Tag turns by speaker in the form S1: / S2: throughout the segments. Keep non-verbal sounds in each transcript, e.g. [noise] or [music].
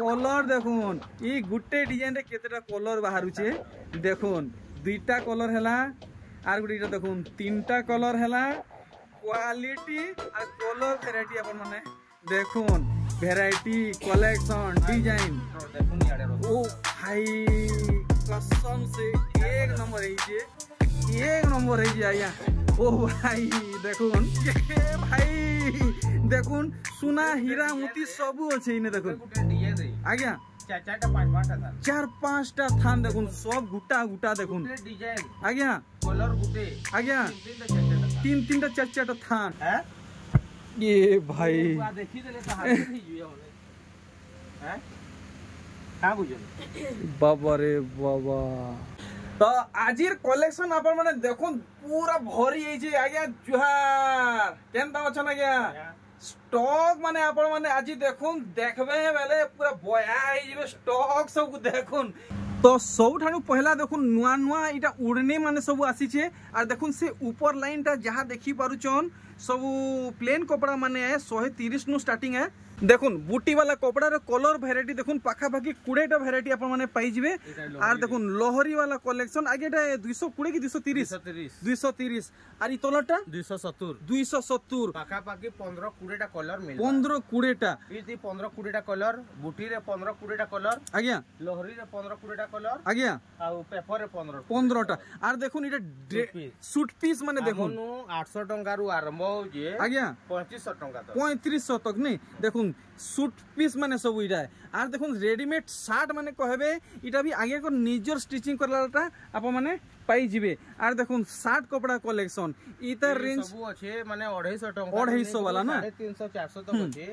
S1: Colour দেখুন। এই গোটে ডিজাইনরে কতটা কলর বাহারুছে? দেখুন, দুইটা কলর হেলা, আর গোটে এটা দেখুন, তিনটা কলর হেলা। কোয়ালিটি আর কলর ভ্যারাইটি আপন মানে। দেখুন ভ্যারাইটি কলেকশন ডিজাইন ও ভাই, কসম সে, এক নম্বর হয়েছে এক নম্বর হয়েছে আজ্ঞা ও ভাই, দেখুন। ভাই দেখুন সোনা হীরা মুতি সবু আছে ইনে দেখুন আজ্ঞা
S2: চার পাঁচটা থান
S1: দেখুন সব গুটা গুটা দেখুন আজ্ঞা আজ্ঞা তিন তিনটা চার চারটা থান এ ভাই
S2: বাবারে
S1: বাবা তো আজির কলেকশন আপন মানে দেখুন পুরা ভরি হয়েছে আজ্ঞা জুহার কেনতা অছন আজ্ঞা স্টক মানে আপন মানে আজি দেখুন, দেখবে বেলে পুরা বয়া হই যাবে স্টক সব দেখুন। তো সবুঠার পহলা দেখুন, নুয়া নুয়া এটা উড়নে মানে সব আসিছে। আর দেখুন সে উপর লাইনটা যাহা দেখি পারুচন ସବୁ ପ୍ଲେନ୍ କପଡ଼ାମାନେ ଶହେ ତିରିଶରୁ ଷ୍ଟାର୍ଟିଂ ହେ দেখুন বুটিওয়ালা কপড়ার কলর ভ্যারাইটি দেখুন পাখাপাখি কোড়িটা ভ্যারাইটি আপনার পাইবে আর দেখুন লহরিওয়ালা কলেকশন আগে এটা দুইশো কোড়ি কি দুইশো তিরিশ দুইশো তিরিশ আর এই তলটা
S2: দুইশো সত্তর
S1: দুইশো সত্তর
S2: পাখাপাখি পনেরো কোড়িটা কলর
S1: পনেরো কোড়িটা
S2: পনেরো কোড়িটা কলর বুটিরে পনেরো কোড়িটা কলর
S1: আজ্ঞা
S2: লহরিরে পনেরো কোড়িটা কলর
S1: আজ্ঞা
S2: আর পেপরে পনেরো
S1: পনেরোটা আর দেখুন এটা সুট পিস মানে দেখুন
S2: আটশো টাকার আরম্ভ
S1: আজ্ঞা পঁয়ত্রিশশো টক নি দেখুন সুট পিস মানে সব ইটা আর দেখুন রেডিমেড সার্ট মানে কহবে এটা বি আজ্ঞা নিজের স্টিচিং করলাটা আপনার পাইযিবে আর দেখুন শার্ট কপড়া কলেকশন ইতার রেঞ্জ
S2: সব
S1: আছে মানে 250
S2: টাকা 250 वाला না 350
S1: 400
S2: তক আছে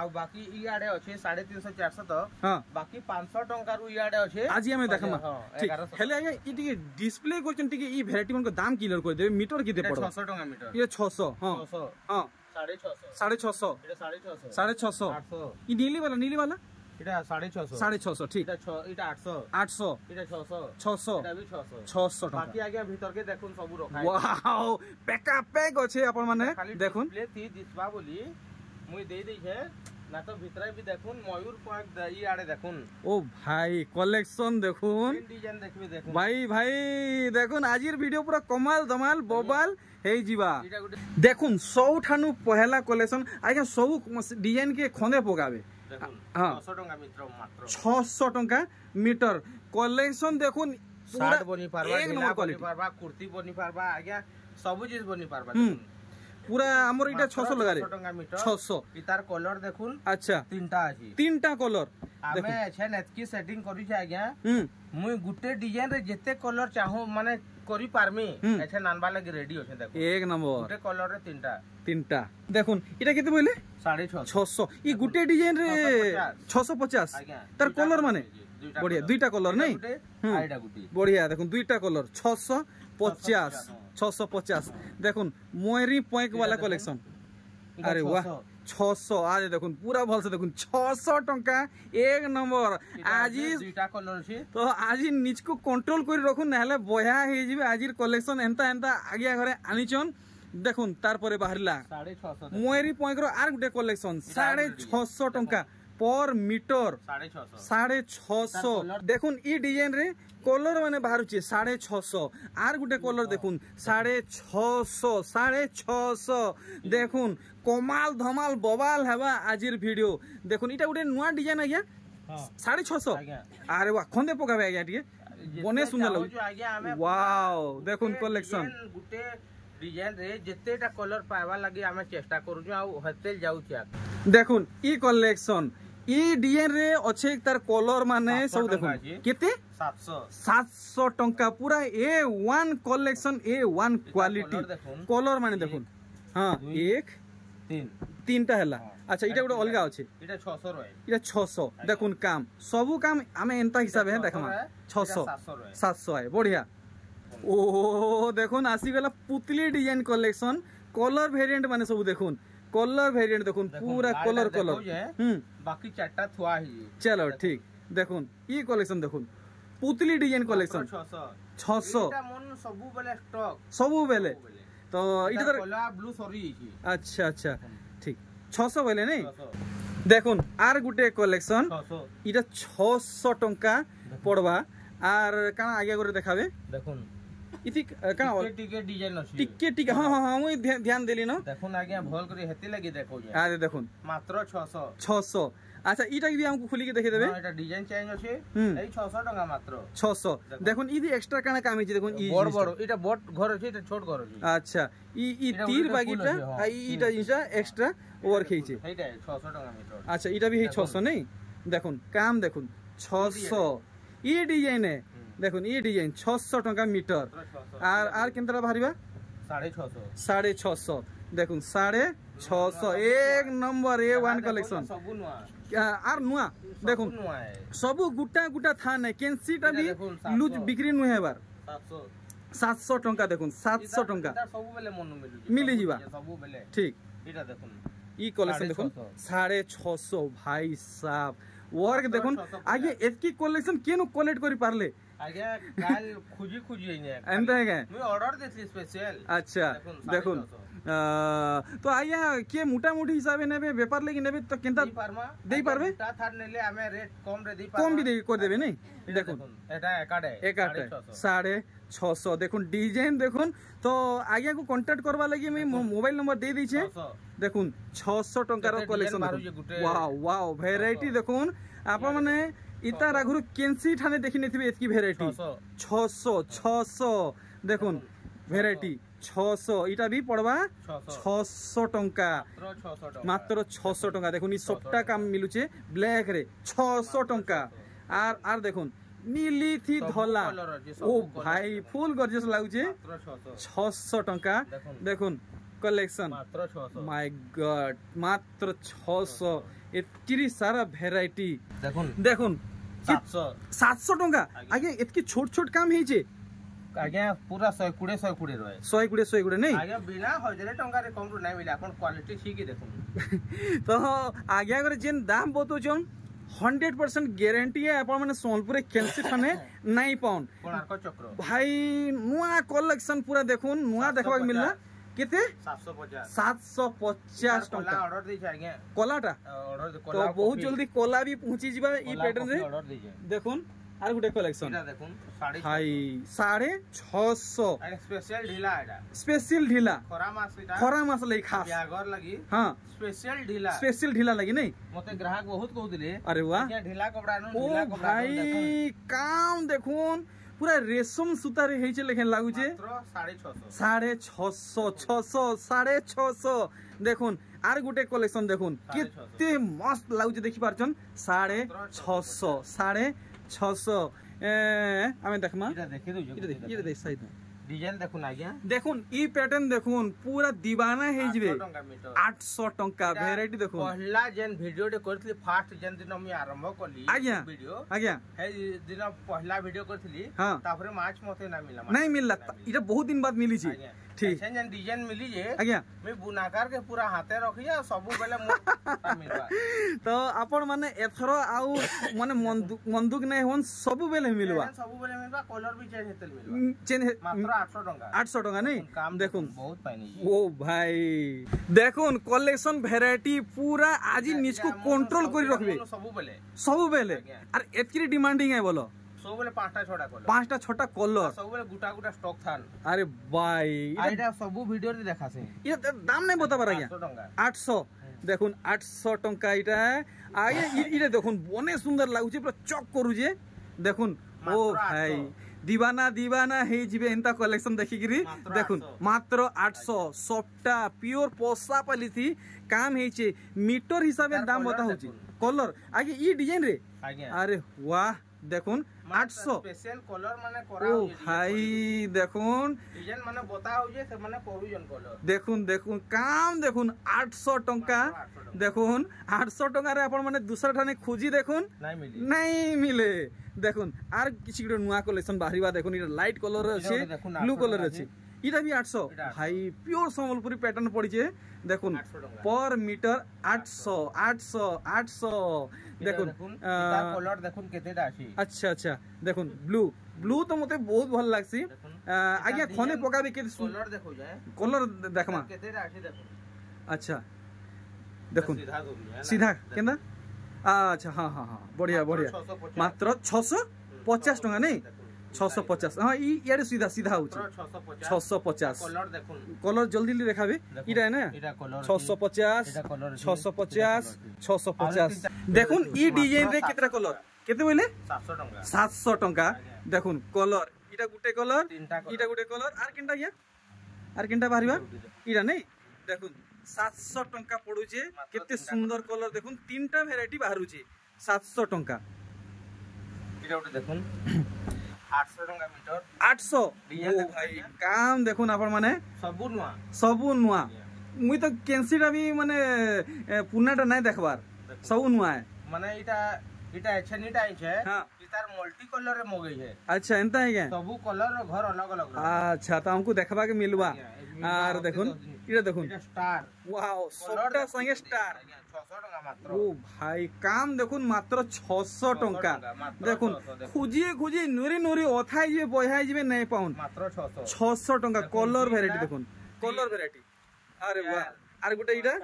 S2: আর বাকি ইয়াড়ে আছে 350 400
S1: তক
S2: বাকি 500 টাকার ইয়াড়ে আছে
S1: আজি আমি দেখামা ঠিক হেলে আগে ই টিকে ডিসপ্লে করছেন টিকে ই ভ্যারাইটি মানক
S2: দাম
S1: কিলার
S2: করে দেবে মিটার
S1: কিতে পড়ো 600
S2: টাকা
S1: মিটার
S2: ইয়ে 600
S1: হ্যাঁ 600
S2: হ্যাঁ 650 650
S1: 650 650
S2: 800
S1: ই নীলি वाला नीली वाला এটা
S2: 650
S1: দেখুন
S2: সব ঠানু পহেলা কলেকশন আজ্ঞা সব ডিজাইন কে খন্দে পকাবে। ছশো
S1: টঙ্কা মিটর কলেকশন দেখুন
S2: শার্ট বনি পারবা
S1: এক নম্বর কোয়ালিটি
S2: পারবা কুর্তি বনি পারবা আজ্ঞা সবু জিনিস বনি পারবা
S1: পুরা আমার এটা ছশো লগারে ছশো।
S2: তার কলর দেখুন
S1: আচ্ছা।
S2: তিনটা আছে।
S1: তিনটা কলর
S2: আমি এছেন এতকি সেটিং করিছি আজ্ঞা। মুই গুটে ডিজাইন রে যেতে কলর চাহু মানে করি পারমি। এছেন আনবা লাগি রেডি আছে দেখুন।
S1: এক নম্বর।
S2: গুটে কলর রে তিনটা।
S1: তিনটা। দেখুন এটা কত
S2: বলে 650
S1: 600 ই গুটে ডিজাইন রে
S2: 650 আজ্ঞা
S1: তার কলর মানে?
S2: বড়িয়া দুইটা
S1: কলর
S2: নাই?
S1: বড়িয়া দেখুন দুইটা কলর 650 ছশো পচাশ। দেখুন ময়ূরী পয়েকওয়ালা কলেকশন আরে বাহ ছশো। আজ দেখুন পুরা ভালসে দেখুন ছশো টঙ্কা এক নম্বর। আজি তো আজি নিজকু কন্ট্রোল করে রাখুন নাহলে বয়া হয়ে যাবে। আজির কলেকশন এনতা এনতা আগিয়া ঘরে আনিছন দেখুন তারপরে
S2: বাহারা
S1: ময়ূরী পয়েকর আর গোটে কলেকশন সাড়ে ছশো টঙ্কা পর মিটর সাড়ে छशो দেখুন ই ডিজাইন রে কলর মানে बाहर সাড়ে छशो আর গোটে কলর দেখুন সাড়ে छशो সাড়ে छशो দেখুন কমাল ধমাল ববাল है আজির ভিডিও দেখুন এটা গোটে নয় ডিজাইন আজ্ঞা সাড়ে ছশো আরে ওয়া খন্দে পকাবে আজ্ঞা টিকে বনে
S2: সুন্দর লাগে
S1: ওয়াও দেখুন কলেকশন
S2: গোটে ডিজাইন রে যেতেটা কলর পাইবা লাগি আমি চেষ্টা করুছু আউ হেতে যাউছি
S1: দেখুন ই কলেকশন ই ডিএন রে অছে তার কলর মানে সব দেখুন। কেতে?
S2: 700
S1: 700 টাকা পুরা A one collection A one quality
S2: colour
S1: মানে দেখুন। হ্যাঁ 1
S2: 3
S1: তিনটা হেলা। আচ্ছা এটা গোটে অলগা আছে
S2: এটা 600 রয়।
S1: এটা 600 দেখুন কাম। সবু কাম আমি এন্তা হিসাবে হ্যাঁ দেখমা।
S2: 600
S1: 700 আয়। বড়িয়া। ও দেখুন আসিগলা পুতলি ডিজাইন কালেকশন কলর ভেরিয়েন্ট মানে সব দেখুন। কলার ভেরিয়েন্ট দেখুন পুরা কলার কলার হুম।
S2: বাকি চারটা থুয়া হয়ে
S1: চলো ঠিক। দেখুন ই কালেকশন দেখুন। পুতলি ডিজাইন কালেকশন 600
S2: 600 এটা মন সবু
S1: বেলে স্টক সবু
S2: বেলে
S1: তো
S2: এটা তার কলা ব্লু সরি
S1: আচ্ছা আচ্ছা। ঠিক। 600 বেলে নাই? দেখুন আর গুটে কালেকশন এটা 600 টাকা পড়বা। আর কানা আগে করে দেখাবে।
S2: দেখুন। इथि का टिके डिजाइन
S1: अछि टिके टिके हां हां हम ध्यान देली न। देखुन
S2: आगे भल करे हेति लागि देखो जे
S1: आ देखुन
S2: मात्र 600
S1: 600 আচ্ছা এটা কি আমাকে খুলি দেখে দেবে
S2: এটা ডিজাইন চেঞ্জ
S1: আছে
S2: এই 600 টাকা মাত্র
S1: 600 দেখুন ইদি এক্সট্রা কানা কাম হইছে দেখুন ই
S2: বড় বড় এটা বড় ঘর আছে এটা ছোট ঘর আছে
S1: আচ্ছা ই ই তীর বাগিটা আর ইটা জিনিসটা এক্সট্রা ওয়ার্ক হইছে
S2: এইটা 600 টাকা মিটার
S1: আচ্ছা এটা ভি 600 নেই দেখুন কাম দেখুন 600 ই ডিজাইন হ্যায় দেখুন ই ডিজাইন ছশো টাকা মিটর আর আর কেনটা বাহারা
S2: সাড়ে ছশো
S1: দেখুন সাড়ে ছশো এক নম্বর এ ওয়ান কলেকশন আর নুয়া দেখুন সবু গুটা গুটা থানে কেনসিটা বি লুজ বিক্রি নুহে এবার সাতশো টাকা দেখুন সাতশো
S2: টাকা
S1: মিলি
S2: যা
S1: ঠিক ই কলেকশন দেখুন সাড়ে ছশো ভাই সাপ ওয়ার্ক দেখুন আগে এতকি কলেকশন কেন কলেক্ট করে পারলে
S2: আজ্ঞা কাল খুঁজি খুঁজি হইনে
S1: এমতে কে
S2: মই অর্ডার দিছি স্পেশাল
S1: আচ্ছা
S2: দেখুন
S1: তো আইয়া কে মোটা মোটি হিসাবে নেবে ব্যাপার লাগি নেবে তো কেনতা
S2: দেই
S1: পারবে তা
S2: থার নেলে আমি রেট কম রে দেই পারবে
S1: কম বি দেই করে দেবে নাই
S2: দেখুন এটা একাডে
S1: একাডে 650 দেখুন ডিজাইন দেখুন তো আইয়া কো कांटेक्ट করবা লাগি মই মোবাইল নম্বর দেই দিছে দেখুন 600
S2: টাকার
S1: কালেকশন ওয়াও ওয়াও ভ্যারাইটি দেখুন আপা মানে ইতার আগুর কেনসি ঠানে দেখি নেথিবে এতকি
S2: ভ্যারাইটি
S1: 600 600 দেখুন ভ্যারাইটি 600 এটা বি পড়বা 600 টঙ্কা।
S2: মাত্র
S1: 600 টঙ্কা। দেখুন এই সবটা কাম মিলুছে ব্ল্যাক রে 600 টঙ্কা। আর আর দেখুন নীলি থি ধলা। ও ভাই ফুল গর্জিয়াস লাগুছে। 600 টঙ্কা।
S2: দেখুন
S1: কালেকশন মাই গড মাত্র ছশো এটি সারা ভ্যারাইটি
S2: দেখুন
S1: দেখুন
S2: সাতশো
S1: টঙ্কা আগে এতকি ছোট ছোট কাম হয়েছে
S2: ଆଜ୍ଞା ପୁରା ଶହେ କୋଡ଼ିଏ ଶହେ କୋଡ଼ିଏ ରହେ
S1: ଶହେ କୋଡ଼ିଏ ଶହେ କୋଡ଼ିଏ ନାଇଁ
S2: ଆଜ୍ଞା ବିନା ହଜାରେ ଟଙ୍କାରେ କମ୍ରୁ ନାଇଁ ମିଳେ ଆପଣ କ୍ୱାଲିଟି ଠିକ୍ ଦେଖନ୍ତୁ
S1: ତ ଆଜ୍ଞା ଘରେ ଯେନ୍ ଦାମ୍ ବତଉଛନ୍ हंड्रेड परसेंट ग्यारंटी है आप सोनपुर कैंसी थाने
S2: नहीं पाउन
S1: भाई नुआ कलेक्शन पूरा देखुन नुआ देखा मिलला କେତେ
S2: ସାତଶହ ପଚାଶ
S1: ସାତଶହ ପଚାଶ
S2: କଲା
S1: ଟଙ୍କା
S2: ଅର୍ଡର ଦେଇଛି ଆଜ୍ଞା
S1: କଲାଟା
S2: ଅର୍ଡର
S1: ତ ବହୁତ ଜଲ୍ଦି କଲା ବି ପହଞ୍ଚି ଯିବା ଇ ପ୍ୟାଟର୍ନ ରେ
S2: ଅର୍ଡର ଦେଇଛି
S1: ଦେଖୁନ আর ଗୋଟେ କଲେକ୍ସନ
S2: ଏଇଟା ଦେଖୁନ ସାଢେ
S1: ଭାଇ ସାଢେ ଛଅଶହ
S2: ଆଜ୍ଞା ସ୍ପେଶିଆଲ ଢିଲା ଏଇଟା
S1: ସ୍ପେସିଆଲ ଢିଲା
S2: ଖରା ମାସ ଏଇଟା
S1: ଖରା ମାସ ଲାଗି ଖାସ
S2: ବିହାଘର ଲାଗି
S1: ହଁ
S2: ସ୍ପେଶିଆଲ ଢିଲା
S1: ସ୍ପେସିଆଲ ଢିଲା ଲାଗି ନାଇଁ
S2: ମତେ ଗ୍ରାହକ ବହୁତ କହୁଥିଲେ
S1: আরে বাহ
S2: ଆଜ୍ଞା ଢିଲା କପଡା ଆଣୁ
S1: ও
S2: ଢିଲା କପଡା
S1: ভাই
S2: ଆଣୁ ଦେଖୁନ
S1: কাম দেখুন পুরা রেশম সুতার হয়েছে লেখেন লাগুছে সাড়ে ছশো ছশো সাড়ে ছশো দেখুন আর গোটে কলেকশন দেখুন কেতে মস্ত লাগুছে দেখি পারছন সাড়ে ছশো সাড়ে ছশো আমি দেখমা দেখে দেখ
S2: ডিজাইন দেখুন আজ্ঞা
S1: দেখুন ই প্যাটার্ন দেখুন পুরা দিবানা
S2: হইজবে
S1: 800 টাকা ভ্যারাইটি দেখুন
S2: পহলা যেন ভিডিওটে করিতলি ফার্স্ট যেন দিন আমি আরম্ভ করলি
S1: আজ্ঞা
S2: ভিডিও
S1: আজ্ঞা
S2: এই দিন পহলা ভিডিও
S1: করিতলি
S2: তারপরে মাছ মতে না মিলা
S1: নাই মিলা এটা বহুত দিন বাদ মিলিছি
S2: আজ্ঞা
S1: ठीक।
S2: छन जन डिज़ाइन मिली
S1: जे
S2: आज्ञा मैं बुनाकार के पूरा हाथे रखिया सबु बेले [laughs] तो
S1: आपण माने एथरो आउ माने मंदुक नै होन सबु बेले मिलवा सबु
S2: बेले मिलवा कलर भी चेंज हेतल मिलवा चेंज
S1: मात्र 800
S2: टका। 800 टका
S1: नै काम तो
S2: देखुन।
S1: बहुत
S2: पानी ओ
S1: भाई। देखुन कलेक्शन वैरायटी पूरा आज निजको कंट्रोल करी रखबे। सबु
S2: बेले
S1: सबु
S2: बेले
S1: आर एतकी डिमांडिंग है बोलो।
S2: ସବୁବେଳେ ପାଞ୍ଚଟା ଛଅଟା କଲର
S1: ପାଞ୍ଚଟା ଛଅଟା କଲର
S2: ସବୁବେଳେ ଗୁଟା ଗୁଟା ଷ୍ଟକ୍
S1: ଥାନ ଆରେ
S2: ବାଇ ଏଇଟା ସବୁ ଭିଡିଓରେ ଦେଖାସେ
S1: ଇଏ ଦାମ ନାଇଁ ବତାବାର ଆଜ୍ଞା
S2: 800 ଟଙ୍କା
S1: 800 ଦେଖୁନ 800 ଟଙ୍କା ଏଇଟା ଆଜ୍ଞା ଏଇଟା ଦେଖୁନ ବନେ ସୁନ୍ଦର ଲାଗୁଛି ପୁରା ଚକ୍ କରୁଛେ দেখুন ও ভাই দিবানা দিবানা হয়ে যাবে এনতা কলেকশন
S2: দেখিকি
S1: দেখুন মাত্র আটশো সবটা পিওর পশা পালিছি কাম হয়েছে মিটর হিসাবে দাম বতা হচ্ছে কলর আগে ই ডিজাইন রে আরে ওয়াহ দেখুন আটশো। ও ভাই দেখুন। দেখুন দেখুন কাম দেখুন আটশো টঙ্কা। দেখুন আটশো টঙ্কারে আপন মানে দুসরা ঠানে খুঁজি দেখুন। নাই মিলে। দেখুন আর কিছু গোটে নূয়া কলেকশন বাহার দেখুন এটা লাইট কলর আছে ব্লু কলর আছে। এটা বি আটশো? ভাই পিওর সম্বলপুরী প্যাটার্ন পড়িছে। দেখুন পর মিটার আটশো আটশো আটশো। দেখুন আচ্ছা আচ্ছা দেখুন ব্লু ব্লু তো মতো বহুত ভালো লাগছি। আজ্ঞা খনে পকাবে কে
S2: কলর
S1: দেখমা আচ্ছা দেখুন সিধা
S2: কেন?
S1: আচ্ছা হ্যাঁ হ্যাঁ হ্যাঁ বড়িয়া
S2: বড়িয়া।
S1: মাত্র ছশো পচাশ টাকা নেই? ছশো পচাশ। হ্যাঁ
S2: ইয়াড়ে সিধা
S1: সিধা হচ্ছে
S2: ছশো পচাশ
S1: কলর জলদি জলদি দেখাবে এটা না ছশো পচাশ ছশো পচাশ ছশো পচাশ দেখুন ই ডিজাইন রে কেতটা কলর কেতে
S2: বলে
S1: সাতশো টঙ্কা দেখুন কলর এটা গোটে কলর এটা গোটে কলর আর কেনটা ইয়া আর কেনটা বাহারিবা এটা নেই দেখুন সাতশো টঙ্কা পড়ুছে কেতে সুন্দর কলর দেখুন তিনটা ভ্যারাইটি বাহারুছে সাতশো টঙ্কা
S2: এটা দেখুন আটশো
S1: কাম দেখুন আপন মানে। সবু নূয়া। সবু নূয়া।
S2: মুই তো কেনসিটা বি মানে পুরনাটা
S1: নাই
S2: দেখবার। সবু নূয়া মানে এটা এটা
S1: এছনিটা আছে। হ্যাঁ।
S2: तार मल्टी कलर रे मगई है अच्छा
S1: एंता है क्या सबु कलर
S2: रो घर अलग
S1: अलग
S2: अच्छा
S1: तो
S2: हमको देखबा
S1: के मिलवा
S2: आर देखुन
S1: इटा
S2: देखुन
S1: इटा
S2: स्टार
S1: वाओ
S2: सबटा
S1: संगे
S2: स्टार 600
S1: टका मात्र ओ भाई
S2: काम देखुन
S1: मात्र
S2: 600
S1: टका देखुन खुजिए खुजिए नुरी नुरी ओथाई जे बहाई जेबे
S2: नै पाउन
S1: मात्र 600
S2: 600
S1: टका
S2: कलर
S1: वैरायटी देखुन कलर वैरायटी আরে বাহ আর গোটা এটা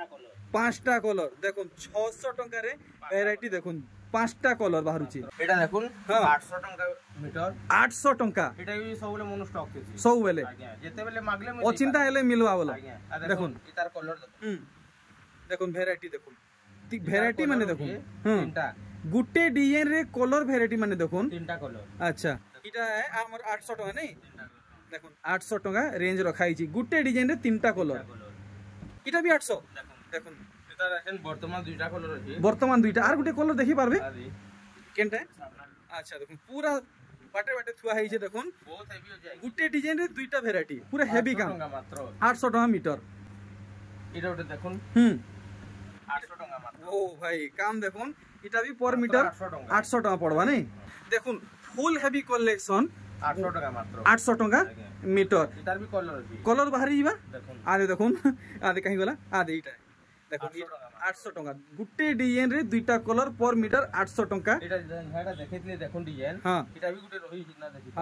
S2: পাঁচটা
S1: কলর দেখুন ছশো টাকার ভ্যারাইটি দেখুন পাঁচটা কলর বাহুছি
S2: এটা দেখুন
S1: হ্যাঁ।
S2: 800 টাকা মিটার
S1: 800 টাকা।
S2: এটা সবলে মনু
S1: স্টক
S2: আছে সবলে যেতেবেলে মাগলে
S1: অচিন্তা হেলে মিলবা বলো। দেখুন
S2: এটার
S1: কলর দেখুন ভ্যারাইটি দেখুন। ভ্যারাইটি মানে,
S2: মানে
S1: দেখুন।
S2: তিনটা।
S1: গুটে ডিজাইন রে কলর ভ্যারাইটি মানে দেখুন।
S2: তিনটা কলর
S1: আচ্ছা। এটা আমার 800 টাকা নাই? দেখুন 800 টাকা রেঞ্জ রাখা হইছি গুটে ডিজাইন রে তিনটা কলর এটা বি 800
S2: দেখুন।
S1: দেখুন।
S2: বর্তমান দুইটা
S1: আর গোটে কলর দেখি পারবে? কেনটা? আচ্ছা দেখুন পুরা
S2: কলর আছে।
S1: যা
S2: দেখুন।
S1: কাহি গলা আরে এটা দেখুন আটশো টাকা গোটে ডিজাইন রে দুইটা কলর পর মিটার আটশো টাকা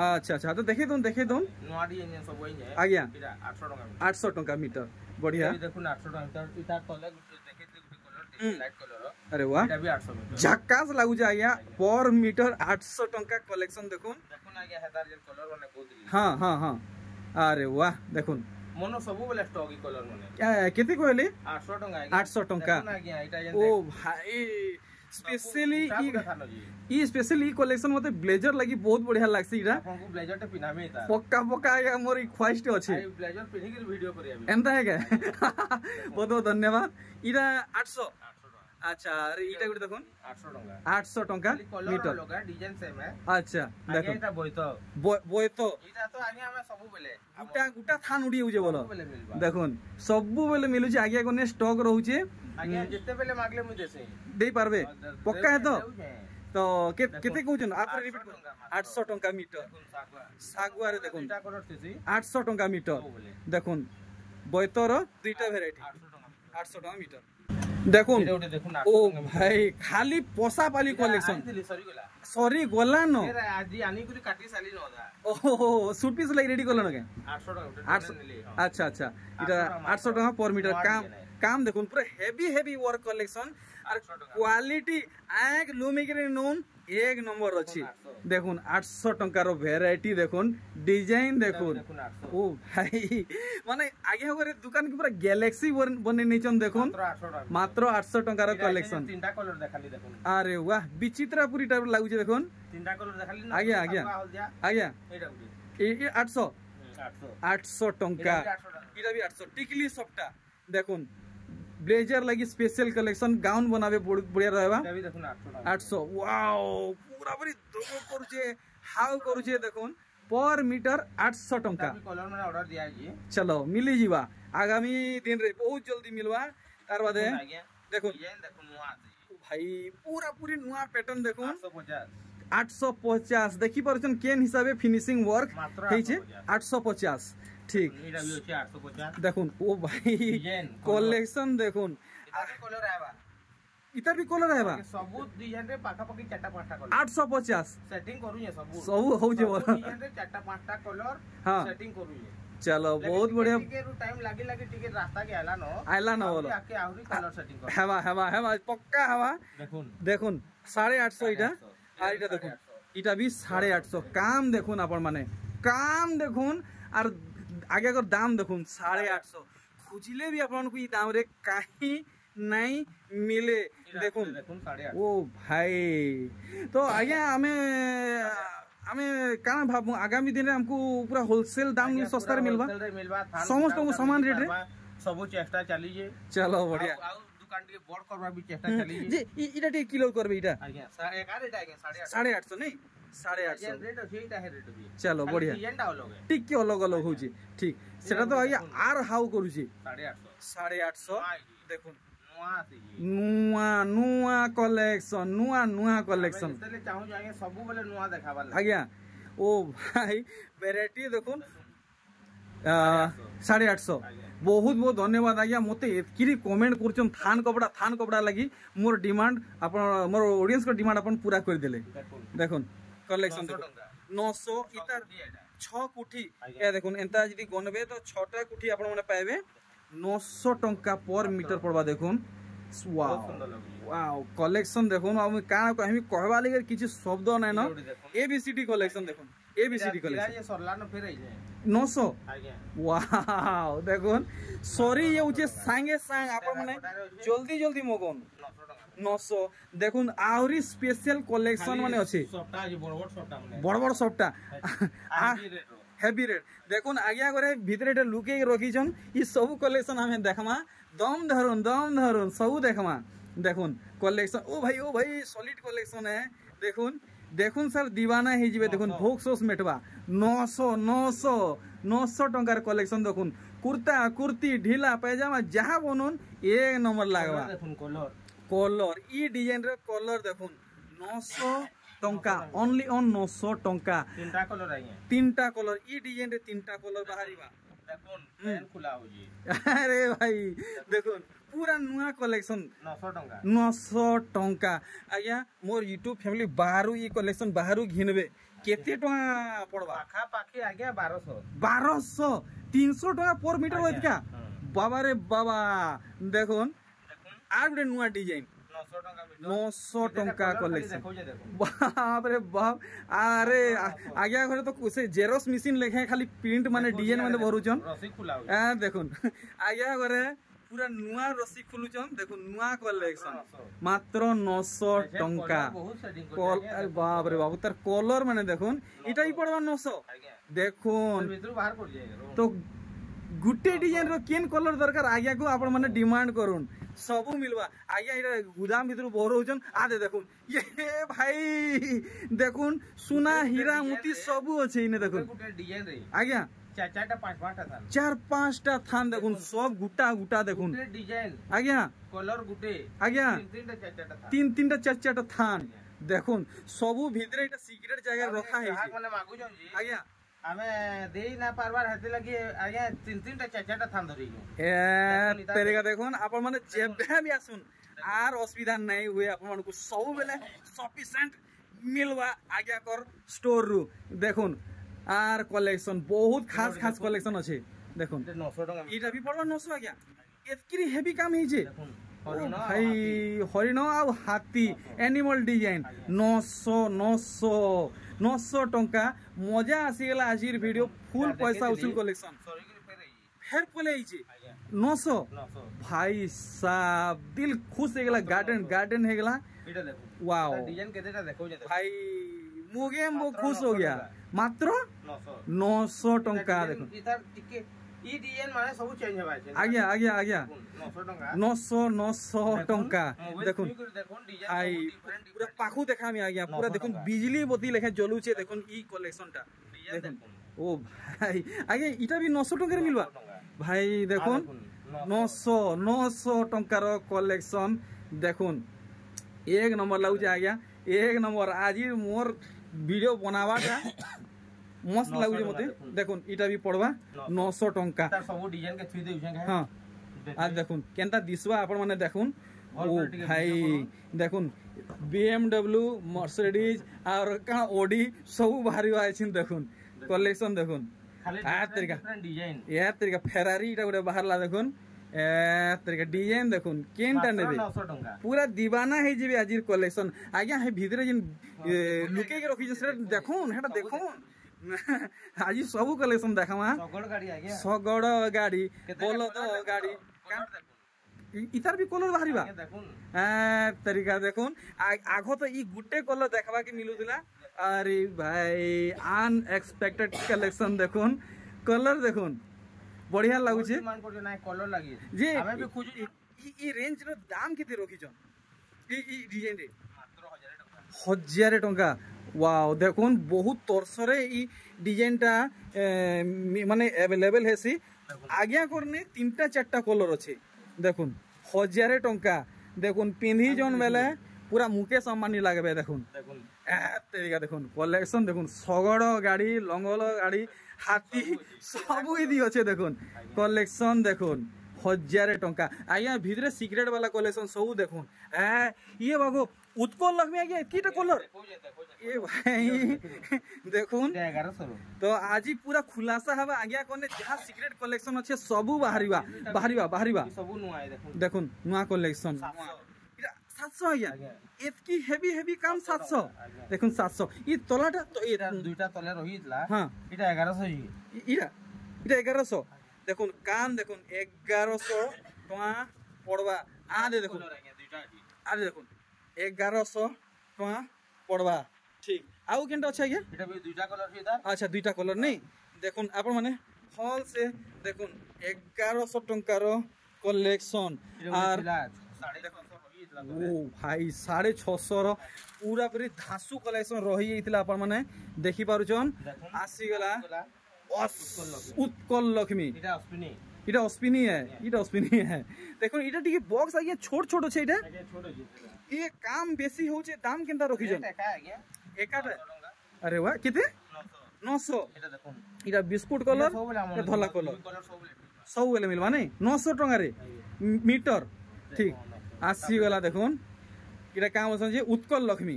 S1: আচ্ছা আচ্ছা তো দেখে দুন দেখে দুন আজ্ঞা আটশো টাকা মিটার বঢ়িয়া
S2: দেখুন আটশো টাকা তলে अरे
S1: वाह
S2: झकास लागू
S1: जे आज्ञा
S2: पर मीटर 800
S1: टंका
S2: कलेक्शन देखुन देखुन आज्ञा हेदार जे कलर
S1: माने बहुत हाँ हाँ हाँ अरे
S2: वाह देखुन मोनो सबुबले स्टॉक इकोलर
S1: मने केते कहले
S2: 800 टका
S1: 800
S2: टका ओ भाई
S1: स्पेशली ई स्पेशली कलेक्शन मते ब्लेजर लागि बहुत बढ़िया लागसी इरा।
S2: आपको ब्लेजर ते पिनामे
S1: ता पक्का पक्का या मोर रिक्वेस्ट अछि
S2: आई ब्लेजर पिनि के वीडियो करिया
S1: एंता है के [laughs] बहुत बहुत धन्यवाद। इरा
S2: 800
S1: আচ্ছা আর এইটা করে দেখুন?
S2: 800
S1: টাকা।
S2: 800 টাকা
S1: মিটার
S2: লগা ডিজাইন সেম
S1: আচ্ছা দেখুন।
S2: এটা বইতো।
S1: বইতো
S2: এটা তো আগে আমরা সব বেলে
S1: গুটা গুটা থান উড়িয়ে উজে বলো। দেখুন
S2: সবু বেলে
S1: মিলুছে আগে কোনে স্টক রহুছে।
S2: আগে
S1: যেতে বেলে
S2: মাগলে
S1: মু দেছে দেই
S2: পারবে?
S1: পক্কা
S2: হে তো?
S1: হ্যাঁ। তো কেতে
S2: কৌছেন আপনি
S1: রিপিট 800
S2: টাকা মিটার সাগুয়ারে
S1: দেখুন। 800 টাকা
S2: মিটার
S1: দেখুন বইতর দুইটা ভ্যারাইটি
S2: 800
S1: টাকা মিটার দেখুন ও ভাই খালি পসা পালি কলেকশন সরি
S2: গলা ন
S1: ওহো সুট পিস লাগি রেডি করলেন কে আচ্ছা আচ্ছা এটা আটশো টাকা পর মিটার কাম কাম দেখুন পুরো হেভি হেভি ওয়ার্ক কলেকশন আর কোয়ালিটি এক লুমিকে নোন এক নম্বর আছে।
S2: দেখুন
S1: আটশো টাকার ভেরাইটি দেখুন ডিজাইন দেখুন। ও ভাই মানে আগে করে দোকান কি পুরা গ্যালাক্সি বনে নিচন দেখুন? মাত্র আটশো
S2: টাকার
S1: কালেকশন আরে ওয়াহ বিচিত্রাপুরি টাইপ লাগুছে দেখুন। আজ্ঞা
S2: আজ্ঞা
S1: আজ্ঞা আটশো? আটশো। টঙ্কা এটা বি আটশো। টিকলি সবটা। দেখুন
S2: ब्लेजर लगी
S1: स्पेशल कलेक्शन गाउन बनाबे बढ़िया रहबा आठ सौ वाओ पूरा पूरी दोगो करूचे
S2: हाउ करू जे देखुन पर मीटर
S1: आठ सौ टंका कलर मैंने ऑर्डर दिया है चलो मिली जीवा
S2: आगामी दिन
S1: रे
S2: बहुत जल्दी मिलवा तार
S1: बादे देखो भाई पूरा पूरी नुआ
S2: पैटर्न
S1: देखो आठ सौ पचास देखी पार्छन केन हिसाब
S2: फिनिशिंग
S1: वर्क
S2: आठ
S1: सौ पचास। ঠিক দেখুন ও ভাই কলেকশন দেখুন ইতার বি কলর হেবা
S2: সবু ডিজাইন রে পাখা পাখি
S1: চারটা পাঁচটা
S2: কলর 850 সেটিং
S1: করুছে সবু সবু
S2: হউছে বল ডিজাইন রে চারটা পাঁচটা
S1: কলর
S2: সেটিং করুছে
S1: चलो बहुत बढ़िया
S2: टाइम लागे लागे टिके रास्ता के आला नो
S1: आला नो बोलो
S2: आके आहुरी कलर सेटिंग
S1: कर हेवा हेवा हेवा पक्का
S2: हेवा
S1: देखुन देखुन 850 इटा আর এটা দেখুন এটা বি 850 কাম দেখুন আপন মানে কাম দেখুন আর आगे अगर दाम देखो साढ़े आठ सौ खोजिले भी आप दाम रे कहीं নাই মিলে দেখুন। ও ভাই। তো আজ্ঞা আমি আমি কাণ ভাবু আগামী দিনে আমাকে পুরা
S2: হোলসেল
S1: দাম সস্তার মিলবা সমস্ত
S2: সমান রেট রে
S1: সবু চেষ্টা
S2: চালিছে চলো বড়িয়া দোকানটিকে বড় করবা বি চেষ্টা
S1: চালিয়ে যে এটা টি কিলো করবে এটা?
S2: আজ্ঞা একারে এটা
S1: আজ্ঞা 850 নাই?
S2: 850 রেট আছে এটা রেট বি
S1: চলো
S2: বড়িয়া। এন্ডা
S1: অলগ টিকি অলগ
S2: ନୂଆ
S1: ନୂଆ କଲେକ୍ସନ ନୂଆ ନୂଆ କଲେକ୍ସନ
S2: ସବୁବେଳେ ନୂଆ ଦେଖାବା
S1: ଆଜ୍ଞା ଓ ଭାଇ ଭେରାଇଟି ଦେଖୁନ୍ ସାଢ଼େ
S2: ଆଠଶହ
S1: ବହୁତ ବହୁତ ଧନ୍ୟବାଦ ଆଜ୍ଞା ମୋତେ ଏତିକି କମେଣ୍ଟ କରୁଛନ୍ତି ଥାନ କପଡ଼ା ଥାନ କପଡ଼ା ଲାଗି ମୋର ଡିମାଣ୍ଡ ଆପଣ ମୋର ଅଡ଼ିଏନ୍ସଙ୍କ ଡିମାଣ୍ଡ ଆପଣ ପୁରା କରିଦେଲେ ଦେଖୁନ୍ କଲେକ୍ସନ୍
S2: ନଅଶହ
S1: ଇଟା ଛଅ କୋଠି ଏ ଦେଖୁନ୍ ଏନ୍ତା ଯଦି ଗଣବେ ତ ଛଅଟା କୋଠି ଆପଣମାନେ ପାଇବେ ନଅଶହ ଟଙ୍କା ପର୍ ମିଟର ପଡ଼ବା
S2: ଦେଖୁନ୍ କଲେକ୍ସନ୍ ଦେଖୁନ୍
S1: ଆଉ କାଣା କହିବି କହିବା ଲାଗି କିଛି ଶବ୍ଦ ନାଇଁନ A B C T
S2: collection ଦେଖୁନ୍
S1: এবিসিডি
S2: কলেজ
S1: নশ ওয়াও দেখুন সরি যাচ্ছে সাঙ্গে সাং আপন মানে জলদি জলদি মগন নশ দেখুন আহরি স্পেশাল কলেকশন মানে
S2: অছে
S1: বড় বড় সবটা হেভি রেট দেখুন আজ্ঞা করে ভিতরে এটা লুকে রকিছন ই সবু কলেকশন আমি দেখমা দম ধরুন দম ধরুন সবু দেখমা দেখুন কলেকশন ও ভাই ও ভাই সলিড কলেকশন হ্যাঁ দেখুন দেখুন স্যার দিবানা হয়ে যাবে দেখুন ভোগ সোস মেটবা। নশ নশ নশ টাকার কলেকশন দেখুন। কুর্তা কুর্তি ঢিলা পায়জামা যাহা বনুন এক নম্বর লাগবা।
S2: দেখুন কলর
S1: কলর ই ডিজাইনর কলর দেখুন। নশ টঙ্কা অনলি অন নশো টঙ্কা।
S2: তিনটা কলর
S1: তিনটা কলর ই ডিজাইনরে তিনটা কলর বাহারিবা।
S2: দেখুন খোলা হয়ে
S1: আরে ভাই দেখুন।
S2: पूरा नुआ
S1: कलेक्शन नौश टा आज्ञा मोर यूट्यूब फैमिली बाहर ये कलेक्शन बाहर घिनबे। केते टका
S2: पड़वा पाखापाखी आज्ञा
S1: बारश बारश तीन सौ टका
S2: पर
S1: मीटर
S2: अधिका
S1: बाबा रे बाबा।
S2: देख
S1: আর গোটে নূয়া ডিজাইন নশো টঙ্কা কলেকশন বাপরে বাপ আরে আগে ঘরে তো সে জেরক্স মেশিন লেখে খালি প্রিন্ট মানে ডিজাইন মানে ভরুছন হ্যাঁ দেখুন আগে ঘরে পুরা নূয়া রসি খুলুছন দেখুন নূয়া কলেকশন মাত্র
S2: 900 টাকা
S1: কল আরে বাপ রে বাবু তার কলর মানে দেখুন এটাই পড়বা
S2: 900
S1: দেখুন। তো গোটে ডিজাইন র কেন কলর দরকার আজ্ঞা কো আপন মানে ডিমান্ড করুন। সবু মিলবা। আজ্ঞা এটা গুদাম ভিতর বড় হচ্ছেন আদে দেখুন। ইয়ে ভাই দেখুন সোনা হীরা মুতি সবু আছে ইনে দেখুন। আজ্ঞা
S2: ଚାରି ଚାରିଟା ପାଞ୍ଚ ପାଞ୍ଚଟା ଥାନ
S1: চার পাঁচটা থান দেখুন সব গুটা গুটা দেখুন
S2: ଗୋଟେ ଡିଜାଇନ
S1: আজ্ঞা
S2: କଲର ଗୋଟେ
S1: আজ্ঞা
S2: ତିନି ତିନିଟା ଚାରି ଚାରିଟା ଥାନ
S1: তিন তিনটা চার চারটা থান দেখুন সবু ভিতরে এটা সিক্রেট জায়গায় রখা হয়েছে
S2: ଗ୍ରାହକ ମାନେ ମାଗୁଛନ୍ତି
S1: আজ্ঞା
S2: ଆମେ ଦେଇ ନା ପାରବାର ହେଥିଲାଗି ଆଜ୍ଞା ତିନି ତିନିଟା ଚାରି ଚାରିଟା ଥାନ ଧରିଛୁ
S1: এ তেরিকা দেখুন আপন মানে যেবে বি আসুন আর অসুবিধা নাই হুয়ে আপন মানকু সবুবেলে সফিসিয়েন্ট মিলবা আজ্ঞাকর স্টোর রু দেখুন আর କଲେକ୍ସନ ବହୁତ ଖାସ
S2: ଖାସ କଲେକ୍ସନ ଅଛି
S1: ଦେଖନ୍ତୁ ଏଇଟା ବି ପଡ଼ବା ନଅଶହ ଆଜ୍ଞା ଏତିକି ହେଭି କାମ
S2: ହେଇଛେ
S1: ଭାଇ
S2: ହରିଣ ଆଉ ହାତୀ
S1: ଆନିମଲ ଡିଜାଇନ ନଅଶହ ନଅଶହ ନଅଶହ ଟଙ୍କା
S2: ମଜା
S1: ଆସିଗଲା
S2: ଆଜିର
S1: ଭିଡ଼ିଓ ଫୁଲ
S2: ପଇସା ଉସୁଲ କଲେକ୍ସନ
S1: ফের পলে আইছে
S2: 900
S1: ভাই সাহেব দিল খুশ হয়ে গেল গার্ডেন গার্ডেন হয়ে গেল
S2: এটা দেখো
S1: ওয়াও
S2: ডিজাইন কেতেটা দেখো
S1: ভাই
S2: मुगे मो खुश हो
S1: गया।
S2: मात्र 900
S1: टका
S2: देखो।
S1: इधर माने सब चेंज
S2: 900
S1: 900 900 देखो पूरा पूरा देखो बिजली
S2: लेखे
S1: जलु
S2: छे
S1: देखो ई कलेक्शन देखो ओ भाई इटा भी
S2: 900
S1: रे
S2: मिलवा। भाई
S1: देखो 900 900 रो कलेक्शन देखो एक नंबर लगे एक नंबर आज मोर ভিডিও বনাবাটা মস্ত লাগুছে মতে
S2: দেখুন
S1: এটা বি পড়বা নশো টঙ্কা হ্যাঁ আর দেখুন কেনটা দিশবা আপন মানে দেখুন ও ভাই দেখুন বিএমডব্লু মর্সিডিজ আর কা ওডি সব বাহারি আইছিন দেখুন কলেকশন দেখুন আর তরিকা ইয়ার তরিকা ফেরারি এটা গোটে বাহারলা দেখুন ডিজাইন দেখুন
S2: কেনটা নেবে
S1: পুরা দিবানা হয়ে যাবে আজির কলেকশন আজ্ঞা হে ভিতরে যেন লুকে রখিছে সেটা দেখুন সেটা দেখুন। আজ সব কলেকশন দেখামা
S2: শগড় গাড়ি [laughs] বলদ
S1: গাড়ি। ইতার বি
S2: কলর বাহারিবা?
S1: হ্যাঁ তরিকা দেখুন। আগ তো ই গুটে কলর দেখবাকে মিলুছিলা? আরে ভাই আনএক্সপেক্টেড কালেকশন দেখুন। কলর দেখুন। বঢ়িয়া লাগুছে।
S2: মান করছে না কলর লাগিয়ে
S1: যে
S2: আমি বি খুঁজু
S1: ই- ই- ই রেঞ্জ র দাম কেতে রখিছন। ই ই ডিজাইন রে।
S2: মাত্র হাজার টাকা।
S1: হজারে টঙ্কা ওয়াও দেখুন মানে অ্যাভেলেবেল হেসি। আজ্ঞা করনে তিনটা চারটা কলর আছে। দেখুন হজারে টঙ্কা দেখুন পিন্ধি জন বেলে পুরা মুকেশ আম্বানি লাগবে দেখুন।
S2: দেখুন।
S1: দেখুন কলেকশন দেখুন শগড় গাড়ি লঙ্গল গাড়ি ହାତୀ ସବୁ ଏଇଠି ଅଛେ ଦେଖୁନ୍ କଲେକ୍ସନ୍ ଦେଖୁନ୍ ହଜାରେ ଟଙ୍କା ଆଜ୍ଞା ଭିତରେ ସିକ୍ରେଟ୍ ବାଲା କଲେକ୍ସନ୍
S2: ସବୁ ଦେଖୁନ୍ ଏ ଇଏ
S1: ବାବୁ ଉତ୍ପଲ ଲକ୍ଷ୍ମୀ
S2: ଆଜ୍ଞା ଏତିକିଟା
S1: କଲର୍ ଏ ଭାଇ ଦେଖୁନ୍ ତ ଆଜି ପୁରା ଖୁଲାସା ହେବା ଆଜ୍ଞା କନେ ଯାହା ସିକ୍ରେଟ୍ କଲେକ୍ସନ୍ ଅଛେ
S2: ସବୁ ବାହାରିବା ବାହାରିବା ବାହାରିବା
S1: ଦେଖୁନ୍ ନୂଆ କଲେକ୍ସନ୍
S2: সাতশো
S1: হাজার
S2: এত
S1: কি হেভি হেভি কাম সাতশো দেখুন সাতশো। এই তলাটা তো
S2: দুইটা তলা রহিলা।
S1: হ্যাঁ।
S2: এটা এগারোশো
S1: এটা এটা এগারোশো। দেখুন কাম দেখুন এগারোশো টঙ্কা পড়বা। আদে দেখুন। আদে দেখুন এগারোশো টঙ্কা পড়বা। ঠিক। আউ কেনটা আছে আজ্ঞা
S2: এটা দুইটা কলর
S1: আচ্ছা দুইটা কলর নেই। দেখুন আপন মানে হলসে দেখুন এগারোশো টঙ্কার কলেকশন আর দেখুন ओ भाई साढ़े छःशर पूरा पूरी धासु कलेक्शन रही जाता
S2: आपण
S1: मैंने
S2: देखिपारुन
S1: आसीगला उत्कल लक्ष्मी
S2: এটা
S1: অস্পিনি হ্যাঁ এটা অস্পিনি হ্যাঁ দেখুন এটা টিকে বক্স আগে ছোট ছোট আছে এটা ইয়ে কাম বেশি হচ্ছে দাম কেনটা রখিছেন একাটা আরে ওয়া কেতে 900
S2: এটা দেখুন
S1: এটা বিস্কুট কালার ধলা কালার সব বেলে মিলবা নাই 900 টাকা রে মিটার ঠিক আসিগলা দেখুন। এটা কাম বলছেন যে উৎকল লক্ষ্মী।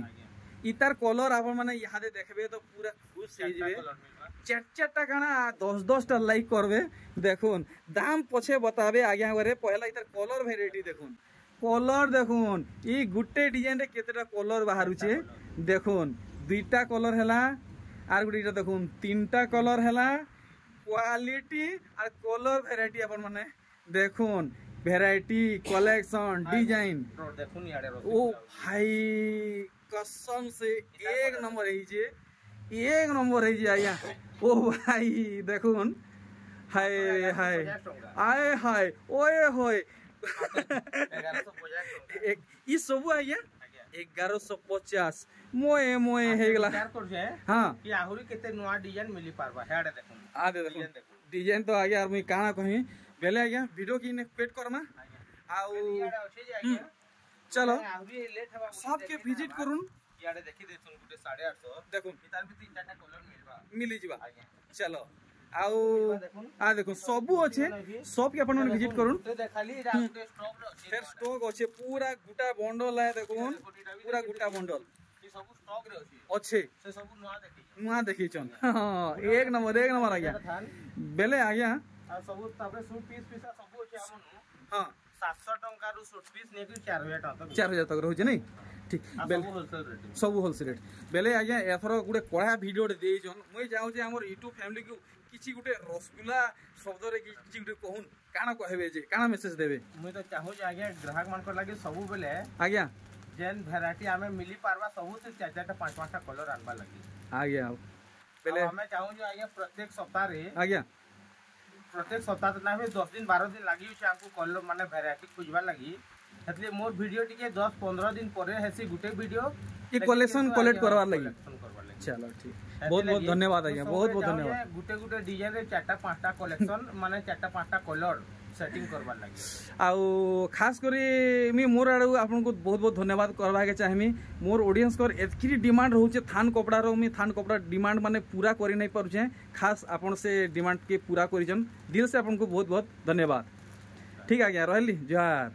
S1: ইতার কলর আপন মানে ইহাদে দেখবে তো পুরো খুশ হয়ে যাবে। চার চারটা কানা দশ দশটা লাইক করবে। দেখুন দাম পছে বতাবে আগে আগে পহেলা ইতার কলর ভ্যারাইটি দেখুন। কলর দেখুন এই গোটে ডিজাইনরে কেতেটা কলর বাহারুছে। দেখুন দুইটা কলর হেলা আর গোটে এটা দেখুন তিনটা কলর হেলা। কোয়ালিটি আর কলর ভ্যারাইটি আপন মানে দেখুন वैरायटी कलेक्शन डिज़ाइन ओ भाई कसम से एक नंबर है जे एक नंबर है जे आया। ओ
S2: भाई देखुन हाय
S1: हाय। आए हाय। ओए
S2: होए।
S1: एक ये सब आया एक
S2: गरो सौ
S1: पचास।
S2: मोए मोए है इगला हाँ। ये आहुरी कितने नया
S1: डिज़ाइन मिली
S2: पार बा
S1: है आधे देखो। आधे देखो। डिज़ाइन तो आ गया और कहाँ कहीं? ବେଲେ
S2: ଆଜ୍ଞା
S1: ଭିଡ଼ିଓ
S2: କି ୱେଟ୍ କର୍ମା ଆଉ
S1: চলো সবকে ভিজিট করুন
S2: ইয়ারে দেখি দেছুন গুটে 850
S1: দেখুন
S2: তার ভি তিন চারটা কলর মিলবা
S1: মিলি
S2: যিবা
S1: চলো আউ আ দেখুন সবু আছে সব
S2: কি আপন ভিজিট করুন দেখালি রাউটে স্টক আছে
S1: ফের স্টক আছে পুরা গুটা বন্ডল আছে দেখুন পুরা গুটা বন্ডল
S2: सब स्टॉक रे अच्छे
S1: से
S2: सब नुआ देखि नुआ
S1: देखि चन हाँ एक नंबर एक नंबर आ
S2: गया
S1: बेले आ
S2: गया ସବୁ ତାପରେ ସବୁ ପିସ୍ ପିସା ସବୁ ଅଛି ଆମର
S1: ହଁ
S2: ସାତଶହ ଟଙ୍କାରୁ ସୁଟ୍ ପିସ୍ ନେଇକି ଚାରି ହଜାର ଟଙ୍କା ତକ
S1: ଚାର ହଜାର ତକ ରହୁଛି ନାଇଁ ଠିକ
S2: ଆଉ
S1: ବେଲେ
S2: ସବୁ ହୋଲସେଲ ରେଟ୍
S1: ସବୁ ହୋଲସେଲ ରେଟ୍ ବେଲେ ଆଜ୍ଞା ଏଥର ଗୋଟେ କଳା ଭିଡ଼ିଓଟେ ଦେଇଛନ୍ ମୁଇଁ ଚାହୁଁଛି ଆମର ୟୁଟ୍ୟୁବ ଫ୍ୟାମିଲିକୁ କିଛି ଗୋଟେ ରସଗୁଲା ଶବ୍ଦରେ କି- କିଛି ଗୋଟେ କହୁନ୍ କାଣା କହିବେ ଯେ କାଣା ମେସେଜ ଦେବେ
S2: ମୁଇଁ ତ ଚାହୁଁଛି ଆଜ୍ଞା ଗ୍ରାହକ ମାନଙ୍କର ଲାଗି ସବୁବେଳେ
S1: ଆଜ୍ଞା
S2: ଯେନ୍ ଭେରାଇଟି ଆମେ ମିଲି ପାରବା ସବୁ ସେ ଚାରି ଚାରିଟା ପାଞ୍ଚ ପାଞ୍ଚଟା କଲର ଆନବା ଲାଗି
S1: ଆଜ୍ଞା ବେଲେ
S2: ଆଉ ଆମେ ଚାହୁଁଛୁ ଆଜ୍ଞା ପ୍ରତ୍ୟେକ ସପ୍ତାହରେ
S1: ଆଜ୍ଞା
S2: प्रत्येक सप्ताह तो नाम दस दिन बार दिन लगे आपको कलर मैंने भेर खोजवार लगी से मोर भिडियो टी दस पंद्रह दिन
S1: पर गोटे भिड कलेक्शन कलेक्ट
S2: करवार लगी
S1: चलो ठीक बहुत बहुत धन्यवाद आज बहुत बहुत धन्यवाद
S2: गुटे गुटे डिज़ाइन रे चारटा पांचटा कलेक्शन माने चारटा पांचटा कलर आउ खास करी
S1: मोर आड़ आपनको बहुत बहुत धन्यवाद करवाके चाहमी मोर ऑडियंस कर एतकी डिमांड रहउचे थान कपड़ा रो मी थान कपड़ा डिमांड माने पूरा करी नहीं पारुचे खास आपन से डिमांड के पूरा करिजन दिल से आपनको बहुत बहुत धन्यवाद ठीक आ गया रहली जोहार